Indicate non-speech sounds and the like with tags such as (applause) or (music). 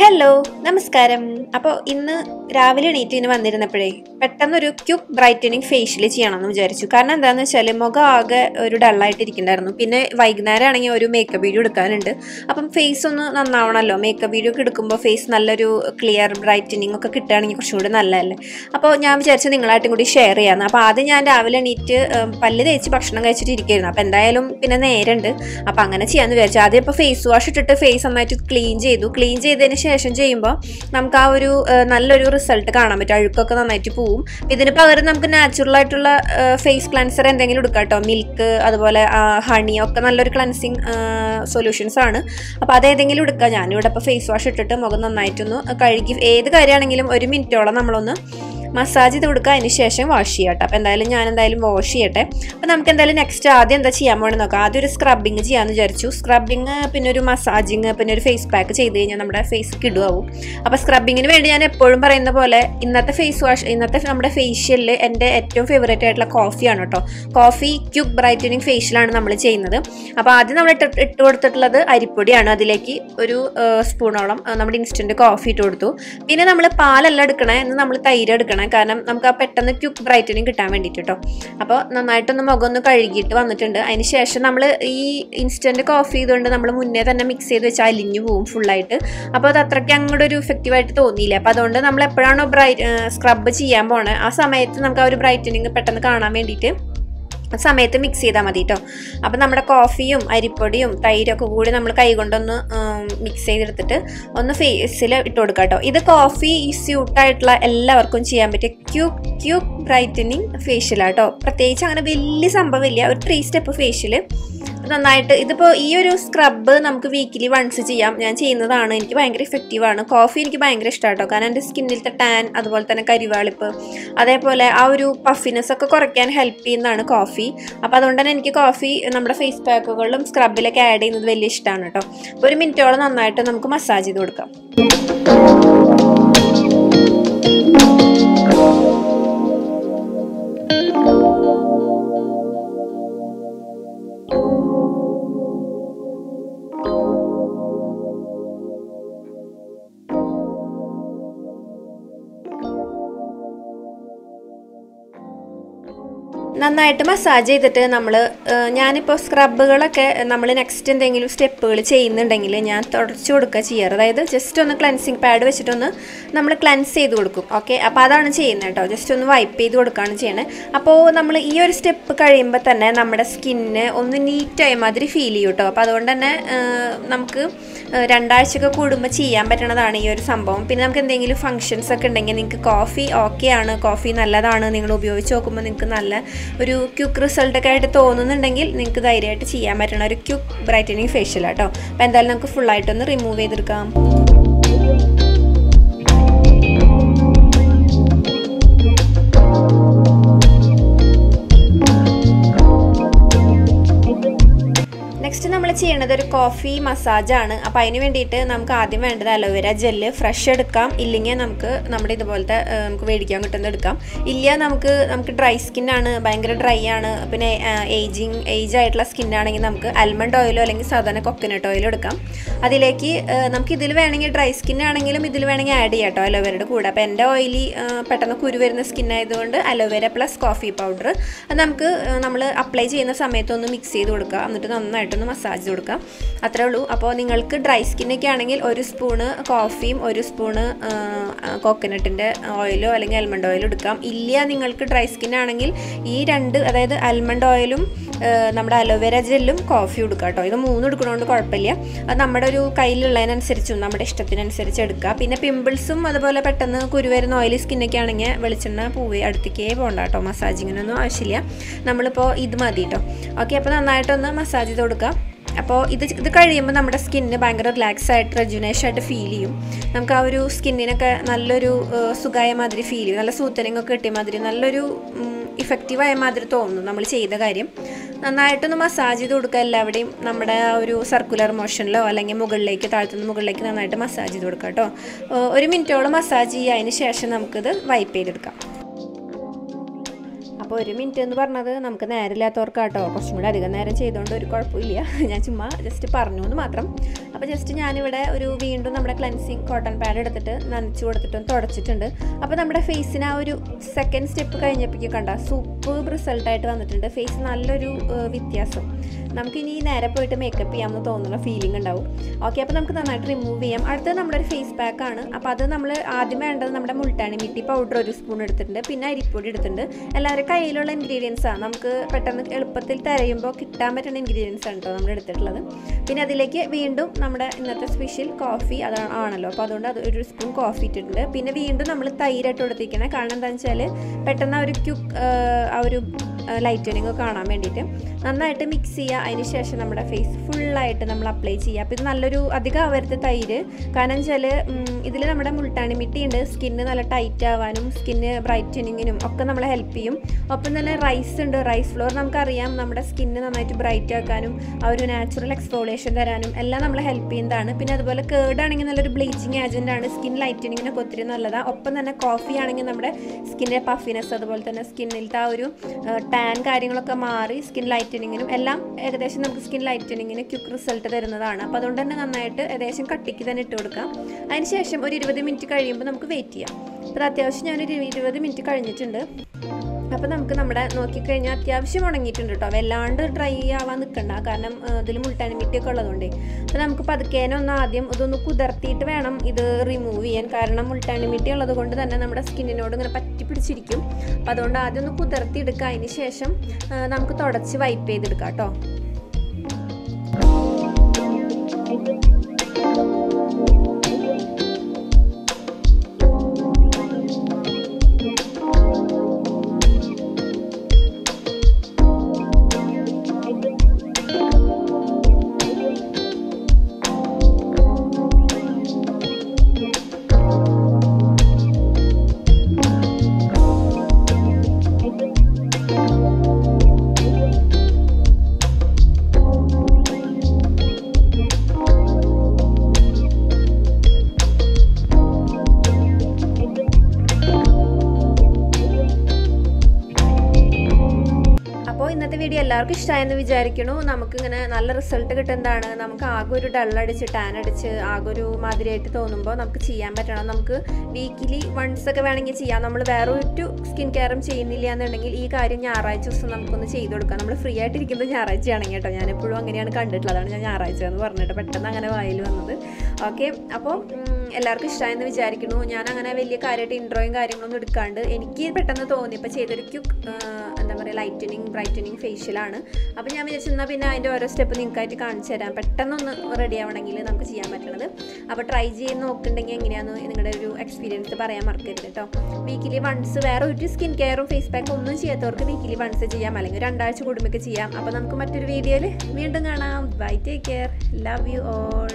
Hello നമസ്കാരം. അപ്പോൾ ഇന്ന് രാവിലെ എണീറ്റ് ഇങ്ങനെ വന്നിരുന്നപ്പോഴേ പെട്ടെന്നൊരു ക്യുക്ക് ബ്രൈറ്റനിങ് ഫേഷ്യൽ ചെയ്യണമെന്ന് വിചാരിച്ചു. കാരണം എന്താണെന്ന് വെച്ചാൽ മുഖം ആകെ ഒരു ഡള്ളായിട്ടിരിക്കുന്നുണ്ടായിരുന്നു പിന്നെ വൈകുന്നേരം ആണെങ്കിൽ ഒരു മേക്കപ്പ് വീഡിയോ എടുക്കാനുണ്ട്. അപ്പം ഫേസ് ഒന്ന് നന്നാവണമല്ലോ. മേക്കപ്പ് വീഡിയോ ഒക്കെ എടുക്കുമ്പോൾ ഫേസ് നല്ലൊരു ക്ലിയർ ബ്രൈറ്റനിങ് ഒക്കെ കിട്ടുകയാണെങ്കിൽ കുറച്ചും കൂടി നല്ലതല്ലേ? അപ്പോൾ ഞാൻ വിചാരിച്ചു നിങ്ങളായിട്ടും കൂടി ഷെയർ ചെയ്യാമെന്ന് അപ്പോൾ ആദ്യം ഞാൻ രാവിലെ എണീറ്റ് പല്ല് തേച്ച് ഭക്ഷണം കഴിച്ചിട്ട് ഇരിക്കുകയായിരുന്നു അപ്പോൾ എന്തായാലും പിന്നെ നേരമുണ്ട് അപ്പോൾ അങ്ങനെ ചെയ്യാമെന്ന് വിചാരിച്ചു. ആദ്യം ഇപ്പോൾ ഫേസ് വാഷ് ഇട്ടിട്ട് ഫേസ് നന്നായിട്ട് ക്ലീൻ ചെയ്തു. ക്ലീൻ ചെയ്തതിന് ശേഷം ചെയ്യുമ്പോൾ നമുക്ക് ആ ഒരു നല്ലൊരു റിസൾട്ട് കാണാൻ പറ്റും. അഴുക്കൊക്കെ നന്നായിട്ട് പോവും. ഇതിന് പകരം നമുക്ക് നാച്ചുറൽ ആയിട്ടുള്ള ഫേസ് ക്ലൻസർ എന്തെങ്കിലും എടുക്കാം കേട്ടോ മിൽക്ക് അതുപോലെ ഹണി ഒക്കെ നല്ലൊരു ക്ലൻസിങ് സൊല്യൂഷൻസ് ആണ്. അപ്പോൾ അതേതെങ്കിലും എടുക്കാം. ഞാനിവിടെ ഇപ്പോൾ ഫേസ് വാഷ് ഇട്ടിട്ട് മുഖം നന്നായിട്ടൊന്ന് കഴുകി ഏത് കാര്യമാണെങ്കിലും ഒരു മിനിറ്റോളം നമ്മളൊന്ന് മസാജ് ചെയ്ത് കൊടുക്കുക. അതിന് ശേഷം വാഷ് ചെയ്യട്ടെ അപ്പോൾ എന്തായാലും ഞാൻ എന്തായാലും വാഷ് ചെയ്യട്ടെ. അപ്പോൾ നമുക്ക് എന്തായാലും നെക്സ്റ്റ് ആദ്യം എന്താ ചെയ്യാൻ പോകണമെന്ന് നോക്കാം. ആദ്യം ഒരു സ്ക്രബിങ് ചെയ്യാമെന്ന് വിചാരിച്ചു. സ്ക്രബിങ് പിന്നെ ഒരു മസാജിങ് പിന്നെ ഒരു ഫേസ് പാക്ക് ചെയ്ത് കഴിഞ്ഞാൽ നമ്മുടെ ഫേസ് കിടുവാകും അപ്പോൾ സ്ക്രബിങ്ങിന് വേണ്ടി ഞാൻ എപ്പോഴും പറയുന്ന പോലെ ഇന്നത്തെ ഫേസ് വാഷ് ഇന്നത്തെ നമ്മുടെ ഫേഷ്യലിൽ എന്റെ ഏറ്റവും ഫേവറേറ്റ് ആയിട്ടുള്ള കോഫിയാണ് കേട്ടോ കോഫി ക്യൂബ് ബ്രൈറ്റനിങ് ഫേഷ്യലാണ് നമ്മൾ ചെയ്യുന്നത്. അപ്പോൾ ആദ്യം നമ്മൾ ഇട്ട് കൊടുത്തിട്ടുള്ളത് അരിപ്പൊടിയാണ്. അതിലേക്ക് ഒരു സ്പൂണോളം നമ്മുടെ ഇൻസ്റ്റന്റ് കോഫി ഇട്ട് കൊടുത്തു. പിന്നെ നമ്മൾ പാലല്ല എടുക്കണേ. എന്ന് നമ്മൾ തൈര് എടുക്കണം. കാരണം നമുക്ക് ആ പെട്ടെന്ന് ക്യുക്ക് ബ്രൈറ്റനിങ് കിട്ടാൻ വേണ്ടിയിട്ട് കേട്ടോ അപ്പോൾ നന്നായിട്ടൊന്ന് മുഖം ഒന്ന് കഴുകിയിട്ട് വന്നിട്ടുണ്ട്. അതിന് ശേഷം നമ്മൾ ഈ ഇൻസ്റ്റന്റ് കോഫി ചെയ്തുകൊണ്ട് നമ്മൾ മുന്നേ തന്നെ മിക്സ് ചെയ്ത് വെച്ചാൽ അലിഞ്ഞു പോവും ഫുള്ളായിട്ട് അപ്പോൾ അത് അത്രയ്ക്ക് അങ്ങോട്ട് ഒരു ഇഫക്റ്റീവായിട്ട് തോന്നിയില്ല. അപ്പോൾ അതുകൊണ്ട് നമ്മൾ എപ്പോഴാണോ ബ്രൈ സ്ക്രബ് ചെയ്യാൻ പോണേ ആ സമയത്ത് നമുക്ക് ആ ഒരു ബ്രൈറ്റനിങ് പെട്ടെന്ന് കാണാൻ വേണ്ടിയിട്ട് സമയത്ത് മിക്സ് ചെയ്താൽ മതി കേട്ടോ അപ്പം നമ്മുടെ കോഫിയും അരിപ്പൊടിയും തൈരൊക്കെ കൂടി നമ്മൾ കൈകൊണ്ടൊന്ന് മിക്സ് ചെയ്തെടുത്തിട്ട് ഒന്ന് ഫേസിൽ ഇട്ട് കൊടുക്കാം കേട്ടോ ഇത് കോഫി സ്യൂട്ടായിട്ടുള്ള എല്ലാവർക്കും ചെയ്യാൻ പറ്റിയ ക്യൂക്ക് ക്യൂക്ക് ബ്രൈറ്റനിങ് ഫേഷ്യലാട്ടോ പ്രത്യേകിച്ച് അങ്ങനെ വലിയ സംഭവമില്ല ഒരു ത്രീ സ്റ്റെപ്പ് ഫേഷ്യൽ നന്നായിട്ട് ഇതിപ്പോൾ ഈ ഒരു സ്ക്രബ് നമുക്ക് വീക്കിലി വൺസ് ചെയ്യാം. ഞാൻ ചെയ്യുന്നതാണ്. എനിക്ക് ഭയങ്കര ഇഫക്റ്റീവാണ് കോഫി എനിക്ക് ഭയങ്കര ഇഷ്ടമാണ് കേട്ടോ കാരണം എന്റെ സ്കിന്നിലത്തെ ടാൻ അതുപോലെ തന്നെ കരിവാളിപ്പ് അതേപോലെ ആ ഒരു പഫിനെസ് ഒക്കെ കുറയ്ക്കാൻ ഹെൽപ്പ് ചെയ്യുന്നതാണ് കോഫി അപ്പോൾ അതുകൊണ്ട് തന്നെ എനിക്ക് കോഫി നമ്മുടെ ഫേസ് പാക്കുകളിലും സ്ക്രബിലൊക്കെ ആഡ് ചെയ്യുന്നത് വലിയ ഇഷ്ടമാണ് കേട്ടോ അപ്പോൾ ഒരു മിനിറ്റോളം നന്നായിട്ട് നമുക്ക് മസാജ് ചെയ്ത് കൊടുക്കാം. നന്നായിട്ട് മസാജ് ചെയ്തിട്ട് നമ്മൾ ഞാനിപ്പോൾ സ്ക്രബുകളൊക്കെ നമ്മൾ നെക്സ്റ്റ് എന്തെങ്കിലും സ്റ്റെപ്പുകൾ ചെയ്യുന്നുണ്ടെങ്കിൽ ഞാൻ തുടച്ചു കൊടുക്കുക ചെയ്യാറ്. അതായത് ജസ്റ്റ് ഒന്ന് ക്ലൻസിങ് പാഡ് വെച്ചിട്ടൊന്ന് നമ്മൾ ക്ലൻസ് ചെയ്ത് കൊടുക്കും. ഓക്കെ അപ്പോൾ അതാണ് ചെയ്യുന്നത് കേട്ടോ. ജസ്റ്റ് ഒന്ന് വൈപ്പ് ചെയ്ത് കൊടുക്കുകയാണ് ചെയ്യണത് അപ്പോൾ നമ്മൾ ഈ ഒരു സ്റ്റെപ്പ് കഴിയുമ്പോൾ തന്നെ നമ്മുടെ സ്കിന്ന് ഒന്ന് നീറ്റായ മാതിരി ഫീൽ ചെയ്യും കേട്ടോ. അപ്പോൾ അതുകൊണ്ട് തന്നെ നമുക്ക് രണ്ടാഴ്ചയൊക്കെ കൂടുമ്പോൾ ചെയ്യാൻ പറ്റണതാണ് ഈ ഒരു സംഭവം. പിന്നെ നമുക്ക് എന്തെങ്കിലും ഫങ്ഷൻസ് ഒക്കെ ഉണ്ടെങ്കിൽ നിങ്ങൾക്ക് കോഫി ഓക്കെ ആണ്. കോഫി നല്ലതാണ്. നിങ്ങൾ ഉപയോഗിച്ച് നോക്കുമ്പോൾ നിങ്ങൾക്ക് നല്ല ഒരു ക്യുക്ക് റിസൾട്ടൊക്കെ ആയിട്ട് തോന്നുന്നുണ്ടെങ്കിൽ നിങ്ങൾക്ക് ധൈര്യമായിട്ട് ചെയ്യാൻ പറ്റണ ഒരു ക്യുക്ക് ബ്രൈറ്റനിങ് ഫേഷ്യൽ കേട്ടോ അപ്പോൾ എന്തായാലും നമുക്ക് ഫുള്ളായിട്ടൊന്ന് റിമൂവ് ചെയ്തെടുക്കാം. ചെയ്യണത് ഒരു കോഫി മസാജാണ് അപ്പോൾ അതിന് വേണ്ടിയിട്ട് നമുക്ക് ആദ്യം വേണ്ടത് അലോവേര ജെല്ല് ഫ്രഷ് എടുക്കാം. ഇല്ലെങ്കിൽ നമുക്ക് നമ്മുടെ ഇതുപോലത്തെ നമുക്ക് മേടിക്കാൻ കിട്ടുന്നത് എടുക്കാം. ഇല്ല നമുക്ക് നമുക്ക് ഡ്രൈ സ്കിന്നാണ് ഭയങ്കര ഡ്രൈ ആണ്. പിന്നെ ഏജിങ് ഏജ് ആയിട്ടുള്ള സ്കിന്നാണെങ്കിൽ നമുക്ക് ആൽമണ്ട് ഓയിലോ അല്ലെങ്കിൽ സാധാരണ കൊക്കനട്ട് ഓയിലോ എടുക്കാം. അതിലേക്ക് നമുക്ക് ഇതിൽ വേണമെങ്കിൽ ഡ്രൈ സ്കിന്നാണെങ്കിലും ഇതിൽ വേണമെങ്കിൽ ആഡ് ചെയ്യാം കേട്ടോ അലോവേരയുടെ കൂടെ. അപ്പോൾ എന്റെ ഓയിലി പെട്ടെന്ന് കുരു വരുന്ന സ്കിൻ ആയതുകൊണ്ട് അലോവേര പ്ലസ് കോഫി പൗഡർ അത് നമുക്ക് നമ്മൾ അപ്ലൈ ചെയ്യുന്ന സമയത്തൊന്ന് മിക്സ് ചെയ്ത് കൊടുക്കുക. എന്നിട്ട് നന്നായിട്ടൊന്ന് മസാജ് കൊടുക്കുക അത്രേ ഉള്ളൂ. അപ്പോൾ നിങ്ങൾക്ക് ഡ്രൈ സ്കിന്നൊക്കെ ആണെങ്കിൽ ഒരു സ്പൂണ് കോഫിയും ഒരു സ്പൂണ് കോക്കനട്ടിന്റെ ഓയിലോ അല്ലെങ്കിൽ ആൽമണ്ട് ഓയിലോ എടുക്കാം. ഇല്ല നിങ്ങൾക്ക് ഡ്രൈ സ്കിൻ ആണെങ്കിൽ ഈ രണ്ട് അതായത് ആൽമണ്ട് ഓയിലും നമ്മുടെ അലോവേര ജെല്ലും കോഫി എടുക്കുക കേട്ടോ. ഇത് മൂന്നും എടുക്കണോണ്ട് കുഴപ്പമില്ല. അത് നമ്മുടെ ഒരു കയ്യിലുള്ളതിനനുസരിച്ചും നമ്മുടെ ഇഷ്ടത്തിനനുസരിച്ച് എടുക്കുക പിന്നെ പിമ്പിൾസും അതുപോലെ പെട്ടെന്ന് കുരുവരുന്ന ഓയിലി സ്കിന്നൊക്കെ ആണെങ്കിൽ വെളിച്ചെണ്ണ പൂവേ അടുത്തേക്കേ പോകണ്ട കേട്ടോ. മസാജിങ്ങിനൊന്നും ആവശ്യമില്ല. നമ്മളിപ്പോൾ ഇത് മതി കേട്ടോ. ഓക്കെ അപ്പോൾ നന്നായിട്ടൊന്ന് മസാജ് ചെയ്ത് കൊടുക്കുക അപ്പോൾ ഇത് ഇത് കഴിയുമ്പോൾ നമ്മുടെ സ്കിന്നിന് ഭയങ്കര റിലാക്സ് ആയിട്ട് റെജുനേഷൻ ആയിട്ട് ഫീൽ ചെയ്യും. നമുക്ക് ആ ഒരു സ്കിന്നിനൊക്കെ നല്ലൊരു സുഖമായ മാതിരി ഫീൽ ചെയ്യും. നല്ല സൂത്തനിങ് ഒക്കെ കിട്ടിയ മാതിരി നല്ലൊരു ഇഫക്റ്റീവായ മാതിരി തോന്നുന്നു നമ്മൾ ചെയ്ത കാര്യം. നന്നായിട്ടൊന്ന് മസാജ് ചെയ്ത് കൊടുക്കുക എല്ലാവരുടെയും നമ്മുടെ ആ ഒരു സർക്കുലർ മോഷനിലോ അല്ലെങ്കിൽ മുകളിലേക്ക് താഴ്ത്തുന്ന മുകളിലേക്ക് നന്നായിട്ട് മസാജ് ചെയ്ത് കൊടുക്കുക കേട്ടോ. ഒരു മിനിറ്റോളം മസാജ് ചെയ്യുക. അതിന് ശേഷം നമുക്കിത് വൈപ്പ് ചെയ്തെടുക്കാം. അപ്പോൾ ഒരു മിനിറ്റ് എന്ന് പറഞ്ഞത് നമുക്ക് നേരമില്ലാത്തവർക്കാട്ടോ കുറച്ചും കൂടി അധികം നേരം ചെയ്തുകൊണ്ട് ഒരു കുഴപ്പമില്ല. (laughs) ഞാൻ ചുമ്മാ ജസ്റ്റ് പറഞ്ഞു എന്ന് മാത്രം. അപ്പോൾ ജസ്റ്റ് ഞാനിവിടെ ഒരു വീണ്ടും നമ്മുടെ ക്ലൻസിങ് കോട്ടൺ പാഡ് എടുത്തിട്ട് നനച്ചു കൊടുത്തിട്ടും തുടച്ചിട്ടുണ്ട്. അപ്പോൾ നമ്മുടെ ഫേസിന് ആ ഒരു സെക്കൻഡ് സ്റ്റെപ്പ് കഴിഞ്ഞപ്പോഴേക്കും കണ്ട സൂപ്പർ റിസൾട്ടായിട്ട് വന്നിട്ടുണ്ട്. ഫേസ് നല്ലൊരു വ്യത്യാസം. നമുക്കിനി നേരെ പോയിട്ട് മേക്കപ്പ് ചെയ്യാമെന്ന് തോന്നുന്ന ഫീലിംഗ് ഉണ്ടാവും. ഓക്കെ അപ്പോൾ നമുക്ക് നന്നായിട്ട് റിമൂവ് ചെയ്യാം. അടുത്തത് നമ്മുടെ ഒരു ഫേസ് പാക്ക് ആണ്. അപ്പോൾ അത് നമ്മൾ ആദ്യം വേണ്ടത് നമ്മുടെ മുൾട്ടാണി മിട്ടി പൗഡർ ഒരു സ്പൂൺ എടുത്തിട്ടുണ്ട്. പിന്നെ അരിപ്പൊടി എടുത്തിട്ടുണ്ട്. എല്ലാവരും കയ്യിലുള്ള ഇൻഗ്രീഡിയൻസ് ആണ് നമുക്ക് പെട്ടെന്ന് എളുപ്പത്തിൽ തിരയുമ്പോൾ കിട്ടാൻ പറ്റുന്ന ഇൻഗ്രീഡിയൻസ് ആണ് കേട്ടോ നമ്മൾ എടുത്തിട്ടുള്ളത്. പിന്നെ അതിലേക്ക് വീണ്ടും നമ്മുടെ ഇന്നത്തെ സ്പെഷ്യൽ കോഫി അതാണ് ആണല്ലോ. അപ്പോൾ അതുകൊണ്ട് അത് ഒരു സ്പൂൺ കോഫി ഇട്ടിട്ടുണ്ട്. പിന്നെ വീണ്ടും നമ്മൾ തൈരായിട്ട് കൊടുത്തിരിക്കണം കാരണം എന്താണെന്ന് വെച്ചാൽ പെട്ടെന്ന് ആ ഒരു ക്യുക്ക് ആ ഒരു ലൈറ്റനിങ് കാണാൻ വേണ്ടിയിട്ട് നന്നായിട്ട് മിക്സ് ചെയ്യുക. അതിന് ശേഷം നമ്മുടെ ഫേസ് ഫുള്ളായിട്ട് നമ്മൾ അപ്ലൈ ചെയ്യുക. അപ്പോൾ ഇത് നല്ലൊരു അധികം ആവരുത് തൈര്. കാരണം വെച്ചാൽ ഇതിൽ നമ്മുടെ മുൾട്ടാണി മിട്ടി ഉണ്ട് സ്കിന്ന് നല്ല ടൈറ്റ് ആവാനും സ്കിന്ന് ബ്രൈറ്റനിങ്ങിനും ഒക്കെ നമ്മളെ ഹെൽപ്പ് ചെയ്യും. ഒപ്പം തന്നെ റൈസ് ഉണ്ട്. റൈസ് ഫ്ലോർ നമുക്കറിയാം. നമ്മുടെ സ്കിന്ന് നന്നായിട്ട് ബ്രൈറ്റ് ആക്കാനും ആ ഒരു നാച്ചുറൽ എക്സ്പ്ലോറേഷൻ തരാനും എല്ലാം നമ്മളെ ഹെൽപ്പ് ചെയ്യുന്നതാണ്. പിന്നെ അതുപോലെ കേർഡാണെങ്കിൽ നല്ലൊരു ബ്ലീച്ചിങ് ഏജന്റ് ആണ്. സ്കിൻ ലൈറ്റനിങ്ങിനൊക്കെ ഒത്തിരി നല്ലതാണ് ഒപ്പം തന്നെ കോഫി ആണെങ്കിൽ നമ്മുടെ സ്കിന്നിന്റെ പഫിനെസ് അതുപോലെ തന്നെ സ്കിന്നിലത്തെ ആ ഒരു ടാൻ കാര്യങ്ങളൊക്കെ മാറി സ്കിൻ ലൈറ്റനിങ്ങിനും എല്ലാം ഏകദേശം നമുക്ക് സ്കിൻ ലൈറ്റനിങ്ങിന് ക്യുക്ക് റിസൾട്ട് തരുന്നതാണ്. അപ്പോൾ അതുകൊണ്ട് തന്നെ നന്നായിട്ട് ഏകദേശം കട്ടിക്ക് തന്നെ ഇട്ട് കൊടുക്കാം. അതിനുശേഷം ഒരു ഇരുപത് മിനിറ്റ് കഴിയുമ്പോൾ നമുക്ക് വെയിറ്റ് ചെയ്യാം. അപ്പോൾ അത്യാവശ്യം ഞാനൊരു ഇരുപത് മിനിറ്റ് കഴിഞ്ഞിട്ടുണ്ട്. അപ്പോൾ നമുക്ക് നമ്മുടെ നോക്കിക്കഴിഞ്ഞാൽ അത്യാവശ്യം ഉണങ്ങിയിട്ടുണ്ട് കേട്ടോ വല്ലാണ്ട് ഡ്രൈ ആവാൻ നിൽക്കണ്ട കാരണം ഇതിൽ മുൾട്ടാനിമിറ്റി ഒക്കെ ഉള്ളതുകൊണ്ട്. അപ്പോൾ നമുക്ക് പതുക്കേനെ ഒന്ന് ആദ്യം ഇതൊന്ന് കുതിർത്തിയിട്ട് വേണം ഇത് റിമൂവ് ചെയ്യാൻ. കാരണം മുൾട്ടാനിമിറ്റി ഉള്ളത് കൊണ്ട് തന്നെ നമ്മുടെ സ്കിന്നിനോട് ഇങ്ങനെ പറ്റി പിടിച്ചിരിക്കും. അപ്പോൾ അതുകൊണ്ട് ആദ്യം ഒന്ന് കുതിർത്തി എടുക്കുക അതിന് ശേഷം നമുക്ക് തുടച്ച് വൈപ്പ് ചെയ്തെടുക്കാം കേട്ടോ എല്ലാവർക്കും ഇഷ്ടമായെന്ന് വിചാരിക്കണു. നമുക്കിങ്ങനെ നല്ല റിസൾട്ട് കിട്ടുന്നതാണ്. നമുക്ക് ആകെ ഒരു ഡള്ളടിച്ച് ടാൻ അടിച്ച് ആകെ ഒരു മാതിരിയായിട്ട് തോന്നുമ്പോൾ നമുക്ക് ചെയ്യാൻ പറ്റണം. നമുക്ക് വീക്കിലി വൺസ് ഒക്കെ വേണമെങ്കിൽ ചെയ്യാം. നമ്മൾ വേറെ ഒരു സ്കിൻ കെയറും ചെയ്യുന്നില്ല എന്നുണ്ടെങ്കിൽ ഈ കാര്യം ഞായറാഴ്ച ദിവസം നമുക്കൊന്ന് ചെയ്ത് കൊടുക്കാം. നമ്മൾ ഫ്രീ ആയിട്ടിരിക്കുന്നത് ഞായറാഴ്ചയാണെങ്കിൽ കേട്ടോ. ഞാനെപ്പോഴും അങ്ങനെയാണ് കണ്ടിട്ടുള്ളത്. അതാണ് ഞാൻ ഞായറാഴ്ച എന്ന് പറഞ്ഞിട്ട് പെട്ടെന്ന് അങ്ങനെ വായിൽ വന്നത്. ഓക്കെ അപ്പോൾ എല്ലാവർക്കും ഇഷ്ടമായെന്ന് വിചാരിക്കുന്നു. ഞാൻ അങ്ങനെ വലിയ കാര്യമായിട്ട് ഇൻട്രോയും കാര്യങ്ങളൊന്നും എടുക്കാണ്ട് എനിക്ക് പെട്ടെന്ന് തോന്നി. ഇപ്പോൾ ചെയ്തൊരു ക്യുക്ക് എന്താ പറയുക ലൈറ്റനിങ് ബ്രൈറ്റനിങ് ഫേഷ്യലാണ് അപ്പോൾ ഞാൻ വിചാരിച്ചു എന്നാൽ പിന്നെ അതിന്റെ ഓരോ സ്റ്റെപ്പ് നിങ്ങൾക്കായിട്ട് കാണിച്ചു തരാം. പെട്ടെന്നൊന്ന് റെഡി ആവണമെങ്കിൽ നമുക്ക് ചെയ്യാൻ പറ്റണത്. അപ്പോൾ ട്രൈ ചെയ്ത് നോക്കുന്നുണ്ടെങ്കിൽ എങ്ങനെയാണെന്ന് നിങ്ങളുടെ ഒരു എക്സ്പീരിയൻസ് പറയാൻ മറക്കരുത് കേട്ടോ വീക്കിലി വൺസ് വേറെ ഒരു സ്കിൻ കെയറും ഫേസ് പാക്കും ഒന്നും ചെയ്യാത്തവർക്ക് വീക്കിലി വൺസ് ചെയ്യാം. അല്ലെങ്കിൽ രണ്ടാഴ്ച കൂടുമ്പോൾ ചെയ്യാം. അപ്പോൾ നമുക്ക് മറ്റൊരു വീഡിയോയിൽ വീണ്ടും കാണാം. Bye take care love you all